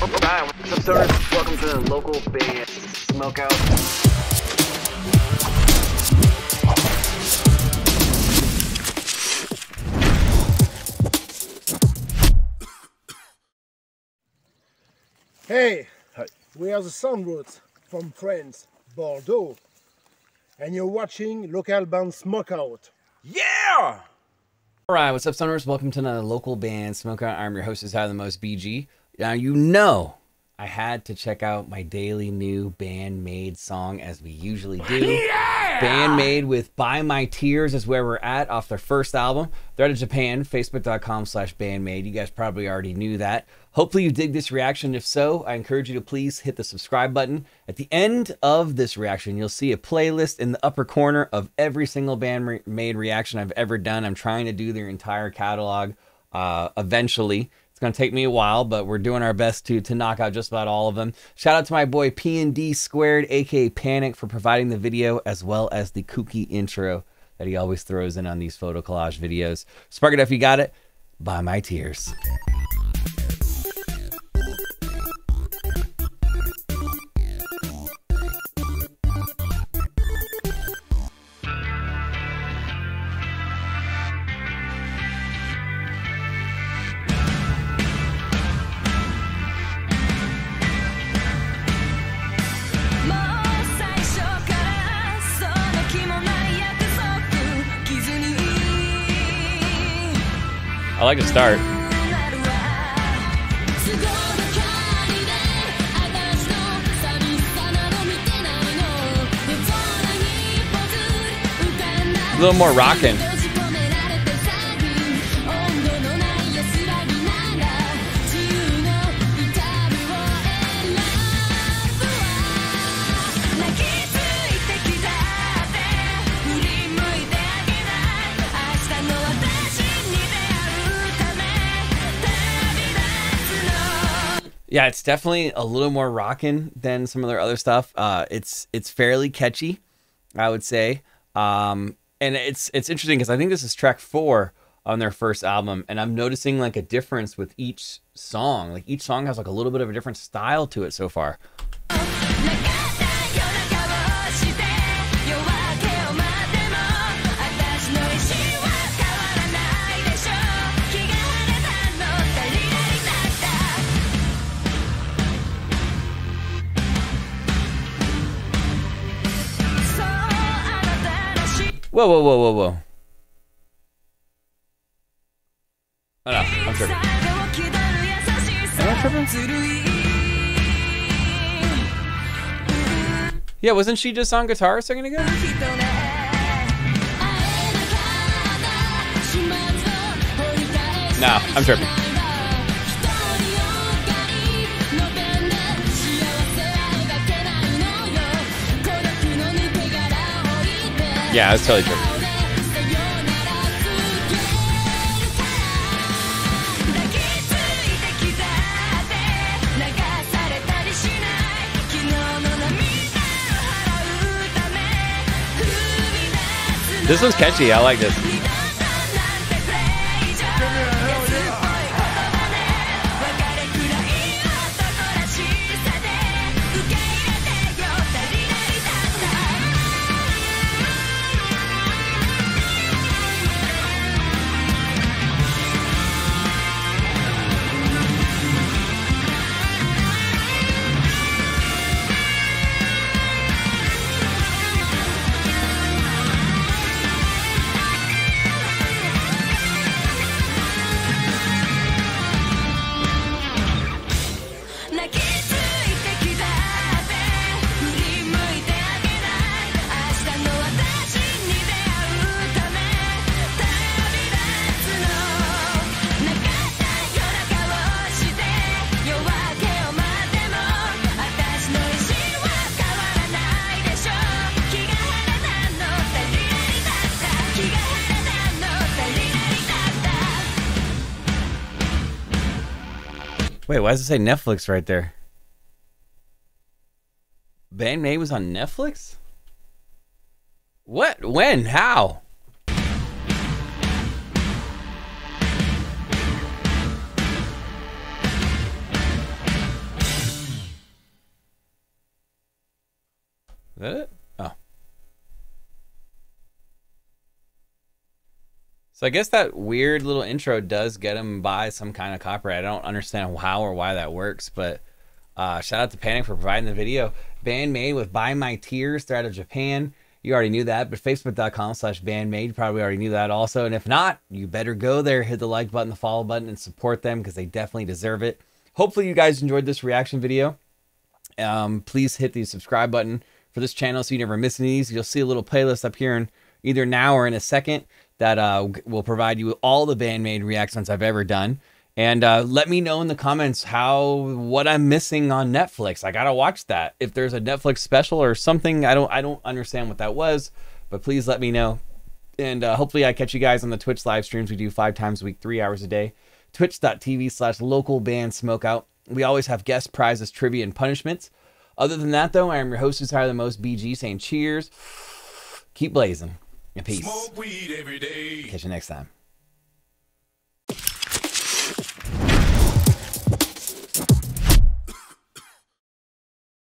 Alright, what's up, stoners? Welcome to the local Band Smokeout. Hey, we are the Soundroots from France, Bordeaux, and you're watching local band Smokeout. Yeah! All right, what's up, Stoners? Welcome to another local band, Smokeout. I'm your host, is How the Most BG. Now, you know I had to check out my daily new Band-Maid song as we usually do. Band-Maid with Bye My Tears is where we're at off their first album. They're out of Japan, facebook.com slash bandmaid. You guys probably already knew that. Hopefully you dig this reaction. If so, I encourage you to please hit the subscribe button. At the end of this reaction, you'll see a playlist in the upper corner of every single Band-Maid reaction I've ever done. I'm trying to do their entire catalog uh, eventually. Going to take me a while, but we're doing our best to to knock out just about all of them. Shout out to my boy P and D Squared, aka Panic, for providing the video as well as the kooky intro that he always throws in on these photo collage videos. Spark it up, you got it. Bye My Tears.「I like to start. A little more rocking. Yeah, it's definitely a little more rocking than some of their other stuff. Uh, it's it's fairly catchy, I would say. Um, and it's it's interesting because I think this is track four on their first album, and I'm noticing like a difference with each song. Like each song has like a little bit of a different style to it so far. Whoa, whoa, whoa, whoa, whoa. Oh no, I'm tripping. Am I tripping? Yeah, wasn't she just on guitar a second ago? No, I'm tripping. Yeah, was totally tripping. This one's catchy. I like this. Wait, why does it say Netflix right there? Band-Maid was on Netflix? What? When? How? Is that it? So I guess that weird little intro does get him by some kind of copyright. I don't understand how or why that works, but uh, shout out to Panic for providing the video. Band-Maid with Bye My Tears. They're out of Japan. You already knew that, but facebook.com slash bandmaid. You probably already knew that also. And if not, you better go there, hit the like button, the follow button, and support them because they definitely deserve it. Hopefully, you guys enjoyed this reaction video. Um, please hit the subscribe button for this channel so you never miss any of these. You'll see a little playlist up here in either now or in a second that uh, will provide you all the Band-Maid reactions I've ever done. And uh, let me know in the comments how what I'm missing on Netflix. I gotta watch that. If there's a Netflix special or something, I don't I don't understand what that was, but please let me know. And uh, hopefully I catch you guys on the Twitch live streams we do five times a week, three hours a day. Twitch.tv slash local band smokeout. We always have guest prizes, trivia, and punishments. Other than that, though, I am your host who's higher than most BG saying cheers. Keep blazing and peace. Smoke weed every day. Catch you next time.